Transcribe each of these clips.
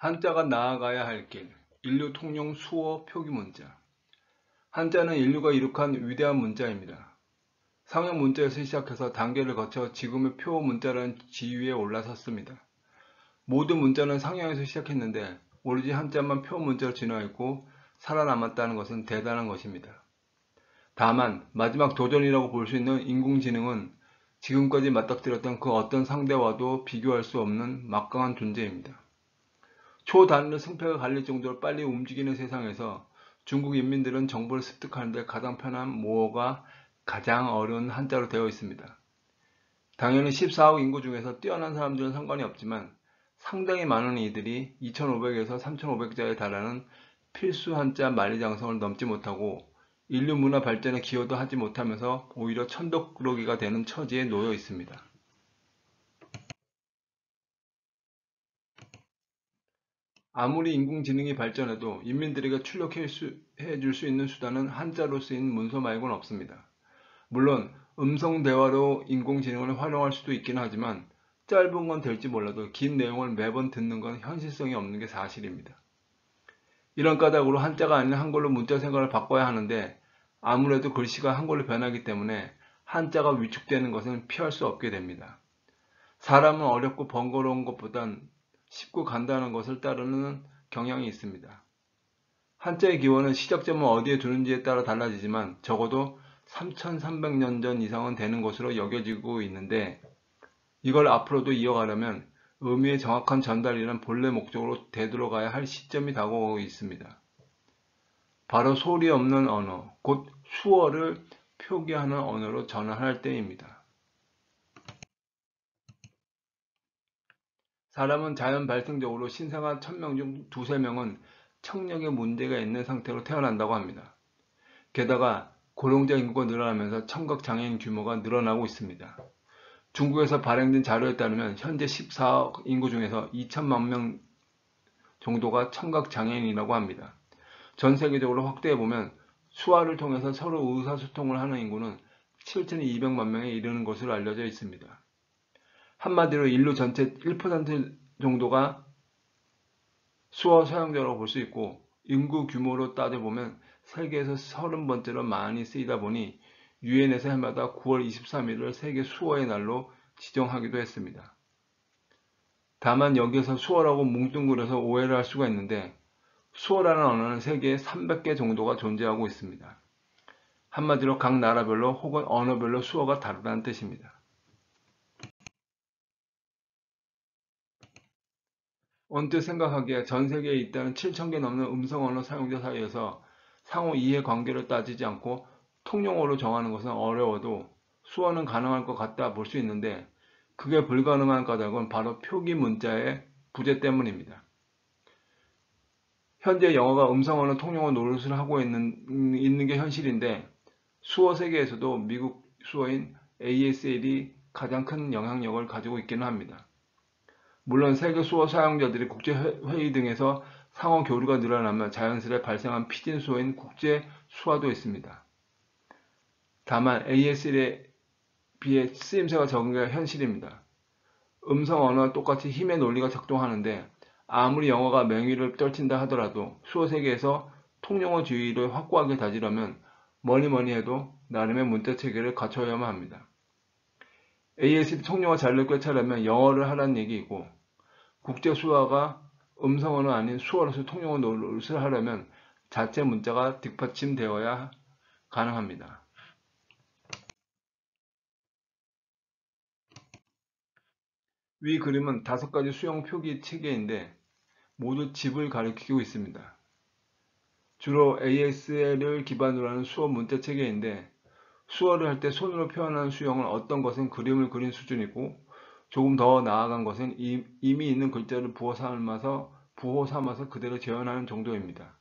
한자가 나아가야 할 길, 인류 통용 수어 표기 문자. 한자는 인류가 이룩한 위대한 문자입니다. 상형 문자에서 시작해서 단계를 거쳐 지금의 표 문자라는 지위에 올라섰습니다. 모든 문자는 상형에서 시작했는데 오로지 한자만 표 문자로 진화했고 살아남았다는 것은 대단한 것입니다. 다만 마지막 도전이라고 볼 수 있는 인공지능은 지금까지 맞닥뜨렸던 그 어떤 상대와도 비교할 수 없는 막강한 존재입니다. 초단위로 승패가 갈릴 정도로 빨리 움직이는 세상에서 중국 인민들은 정보를 습득하는데 가장 편한 모어가 가장 어려운 한자로 되어 있습니다. 당연히 14억 인구 중에서 뛰어난 사람들은 상관이 없지만 상당히 많은 이들이 2500에서 3500자에 달하는 필수 한자 만리장성을 넘지 못하고 인류 문화 발전에 기여도 하지 못하면서 오히려 천덕꾸러기가 되는 처지에 놓여 있습니다. 아무리 인공지능이 발전해도 인민들에게 출력해 줄 수 있는 수단은 한자로 쓰인 문서 말고는 없습니다. 물론 음성 대화로 인공지능을 활용할 수도 있긴 하지만 짧은 건 될지 몰라도 긴 내용을 매번 듣는 건 현실성이 없는 게 사실입니다. 이런 까닭으로 한자가 아닌 한글로 문자 생활을 바꿔야 하는데 아무래도 글씨가 한글로 변하기 때문에 한자가 위축되는 것은 피할 수 없게 됩니다. 사람은 어렵고 번거로운 것보단 쉽고 간단한 것을 따르는 경향이 있습니다. 한자의 기원은 시작점을 어디에 두는지에 따라 달라지지만 적어도 3300년 전 이상은 되는 것으로 여겨지고 있는데 이걸 앞으로도 이어가려면 의미의 정확한 전달이란 본래 목적으로 되돌아가야 할 시점이 다가오고 있습니다. 바로 소리 없는 언어, 곧 수어를 표기하는 언어로 전환할 때입니다. 사람은 자연 발생적으로 신생아 1000명 중 두세 명은 청력에 문제가 있는 상태로 태어난다고 합니다. 게다가 고령자 인구가 늘어나면서 청각 장애인 규모가 늘어나고 있습니다. 중국에서 발행된 자료에 따르면 현재 14억 인구 중에서 2천만 명 정도가 청각 장애인이라고 합니다. 전 세계적으로 확대해 보면 수화를 통해서 서로 의사소통을 하는 인구는 7,200만 명에 이르는 것으로 알려져 있습니다. 한마디로 인류 전체 1% 정도가 수어 사용자라고 볼 수 있고 인구 규모로 따져보면 세계에서 30번째로 많이 쓰이다 보니 유엔에서 해마다 9월 23일을 세계 수어의 날로 지정하기도 했습니다. 다만 여기에서 수어라고 뭉뚱그려서 오해를 할 수가 있는데 수어라는 언어는 세계에 300개 정도가 존재하고 있습니다. 한마디로 각 나라별로 혹은 언어별로 수어가 다르다는 뜻입니다. 언뜻 생각하기에 전 세계에 있다는 7천 개 넘는 음성 언어 사용자 사이에서 상호 이해 관계를 따지지 않고 통용어로 정하는 것은 어려워도 수어는 가능할 것 같다 볼 수 있는데 그게 불가능한 까닭은 바로 표기 문자의 부재 때문입니다. 현재 영어가 음성어는 통용어 노릇을 하고 있는, 있는 게 현실인데 수어 세계에서도 미국 수어인 ASL이 가장 큰 영향력을 가지고 있기는 합니다. 물론 세계 수어 사용자들이 국제 회의 등에서 상호 교류가 늘어나면 자연스레 발생한 피진 수어인 국제 수화도 있습니다. 다만 ASL에 비해 쓰임새가 적은 게 현실입니다. 음성 언어와 똑같이 힘의 논리가 작동하는데 아무리 영어가 맹위를 떨친다 하더라도 수어 세계에서 통용어 주의를 확고하게 다지려면 뭐니 뭐니 해도 나름의 문자 체계를 갖춰야만 합니다. ASD 통용어 자료를 꿰차려면 영어를 하라는 얘기이고 국제 수화가 음성 언어 아닌 수어로서 통용어 노릇을 하려면 자체 문자가 뒷받침되어야 가능합니다. 위 그림은 다섯 가지 수형 표기 체계인데 모두 집을 가리키고 있습니다. 주로 ASL을 기반으로 하는 수어 문자 체계인데 수어를 할 때 손으로 표현하는 수형은 어떤 것은 그림을 그린 수준이고 조금 더 나아간 것은 이미 있는 글자를 부호 삼아서, 부호 삼아서 그대로 재현하는 정도입니다.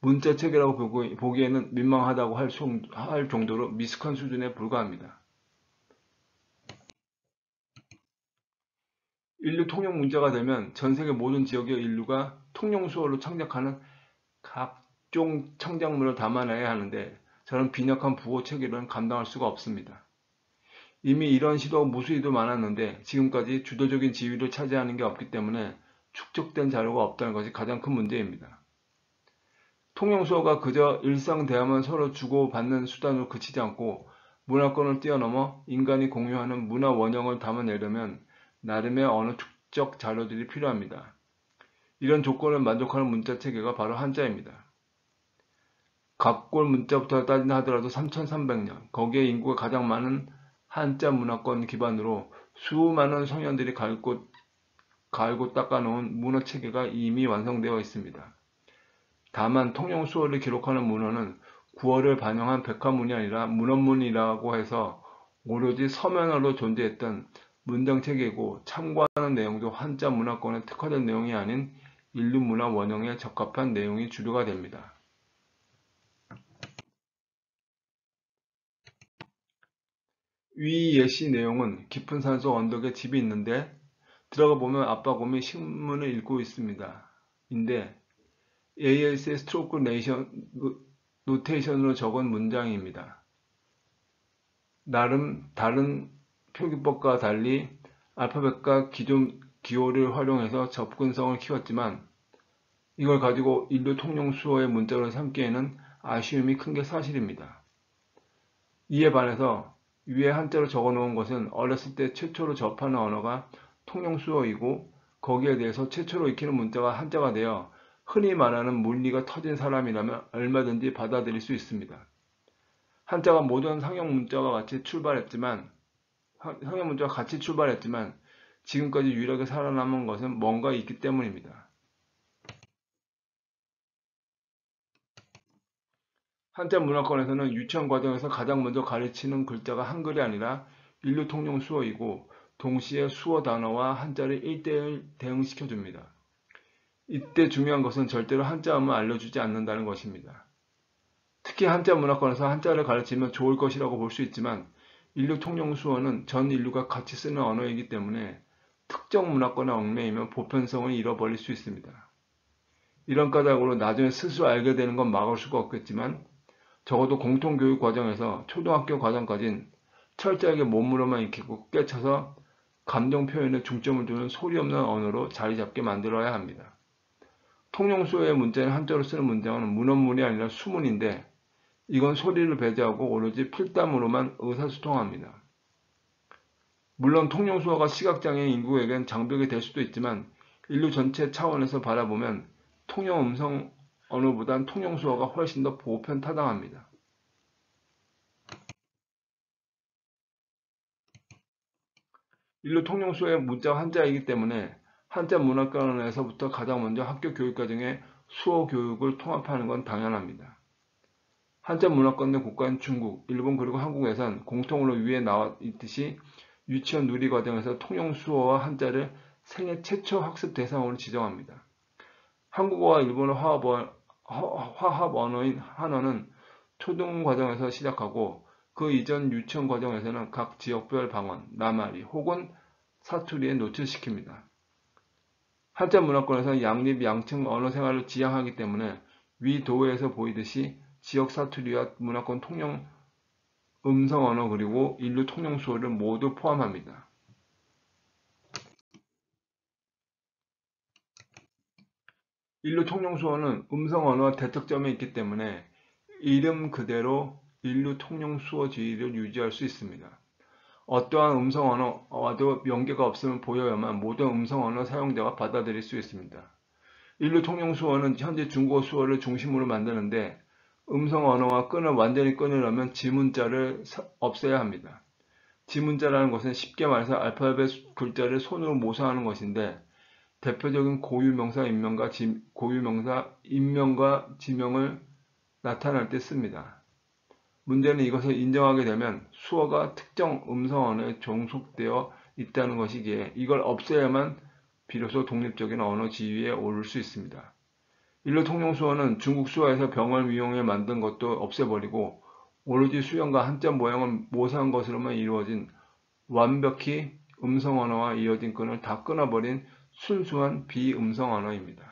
문자 체계라고 보기에는 민망하다고 할 정도로 미숙한 수준에 불과합니다. 인류 통용 문자가 되면 전 세계 모든 지역의 인류가 통용 수어로 창작하는 각종 창작물을 담아내야 하는데 저는 빈약한 부호 체계로는 감당할 수가 없습니다. 이미 이런 시도 무수히도 많았는데 지금까지 주도적인 지위를 차지하는 게 없기 때문에 축적된 자료가 없다는 것이 가장 큰 문제입니다. 통용수어가 그저 일상 대화만 서로 주고받는 수단으로 그치지 않고 문화권을 뛰어넘어 인간이 공유하는 문화 원형을 담아내려면 나름의 언어 축적 자료들이 필요합니다. 이런 조건을 만족하는 문자 체계가 바로 한자입니다. 각골 문자부터 따진다 하더라도 3300년, 거기에 인구가 가장 많은 한자 문화권 기반으로 수많은 성현들이 갈고, 갈고 닦아놓은 문화체계가 이미 완성되어 있습니다. 다만 통용 수어를 기록하는 문헌은 구어를 반영한 백화문이 아니라 문헌문이라고 해서 오로지 서면어로 존재했던 문장체계고 참고하는 내용도 한자 문화권에 특화된 내용이 아닌 인류 문화 원형에 적합한 내용이 주류가 됩니다. 위 예시 내용은 깊은 산속 언덕에 집이 있는데 들어가 보면 아빠 곰이 신문을 읽고 있습니다. 인데 AS의 스트로크 네이션, 노테이션으로 적은 문장입니다. 나름 다른 표기법과 달리 알파벳과 기존 기호를 활용해서 접근성을 키웠지만 이걸 가지고 인류 통용 수어의 문자로 삼기에는 아쉬움이 큰 게 사실입니다. 이에 반해서 위에 한자로 적어 놓은 것은 어렸을 때 최초로 접하는 언어가 통용 수어이고 거기에 대해서 최초로 익히는 문자가 한자가 되어 흔히 말하는 물리가 터진 사람이라면 얼마든지 받아들일 수 있습니다. 한자가 모든 상형 문자와 같이 출발했지만 상형 문자와 같이 출발했지만 지금까지 유일하게 살아남은 것은 뭔가 있기 때문입니다. 한자 문화권에서는 유치원 과정에서 가장 먼저 가르치는 글자가 한글이 아니라 인류 통용 수어이고 동시에 수어 단어와 한자를 1대1 대응시켜 줍니다. 이때 중요한 것은 절대로 한자음을 알려주지 않는다는 것입니다. 특히 한자 문화권에서 한자를 가르치면 좋을 것이라고 볼 수 있지만 인류 통용 수어는 전 인류가 같이 쓰는 언어이기 때문에 특정 문화권에 얽매이면 보편성을 잃어버릴 수 있습니다. 이런 까닭으로 나중에 스스로 알게 되는 건 막을 수가 없겠지만 적어도 공통교육 과정에서 초등학교 과정까진 철저하게 몸으로만 익히고 깨쳐서 감정 표현에 중점을 두는 소리 없는 언어로 자리 잡게 만들어야 합니다. 통용수어의 문자는 한자로 쓰는 문장은 문헌문이 아니라 수문인데 이건 소리를 배제하고 오로지 필담으로만 의사소통합니다. 물론 통용수어가 시각장애인 인구에겐 장벽이 될 수도 있지만 인류 전체 차원에서 바라보면 통용음성 언어보단 통용수어가 훨씬 더 보편 타당합니다. 인류 통용수어의 문자 한자이기 때문에 한자 문학관에서부터 가장 먼저 학교 교육과정에 수어 교육을 통합하는 건 당연합니다. 한자 문화권 내 국가인 중국, 일본 그리고 한국에선 공통으로 위에 나와 있듯이 유치원 누리 과정에서 통용 수어와 한자를 생애 최초 학습 대상으로 지정합니다. 한국어와 일본어 화합, 화합 언어인 한어는 초등 과정에서 시작하고 그 이전 유치원 과정에서는 각 지역별 방언, 나말이 혹은 사투리에 노출시킵니다. 한자 문화권에서는 양립, 양층 언어 생활을 지향하기 때문에 위 도에서 보이듯이 지역 사투리와 문화권 통용 음성 언어 그리고 인류 통용 수어를 모두 포함합니다. 인류 통용수어는 음성 언어와 대척점에 있기 때문에 이름 그대로 인류 통용수어 지위를 유지할 수 있습니다. 어떠한 음성 언어와도 연계가 없으면 보여야만 모든 음성 언어 사용자가 받아들일 수 있습니다. 인류 통용수어는 현재 중국어 수어를 중심으로 만드는데 음성 언어와 끈을 완전히 끊으려면 지문자를 없애야 합니다. 지문자라는 것은 쉽게 말해서 알파벳 글자를 손으로 모사하는 것인데 대표적인 고유명사 인명과 지, 고유명사 인명과 지명을 나타낼 때 씁니다. 문제는 이것을 인정하게 되면 수어가 특정 음성 언어에 종속되어 있다는 것이기에 이걸 없애야만 비로소 독립적인 언어 지위에 오를 수 있습니다. 일로 통용수어는 중국 수어에서 병을 이용해 만든 것도 없애버리고 오로지 수형과 한자 모양을 모사한 것으로만 이루어진 완벽히 음성 언어와 이어진 끈을 다 끊어버린 순수한 비음성 언어입니다.